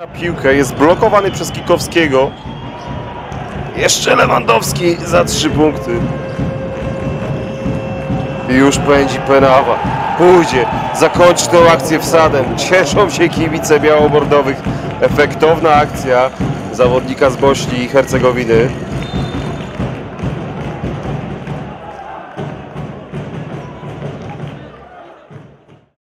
Na piłkę jest blokowany przez Kikowskiego. Jeszcze Lewandowski za trzy punkty. Już pędzi Penawa. Pójdzie, zakończy tę akcję wsadem. Cieszą się kibice białobordowych. Efektowna akcja zawodnika z Bośni i Hercegowiny.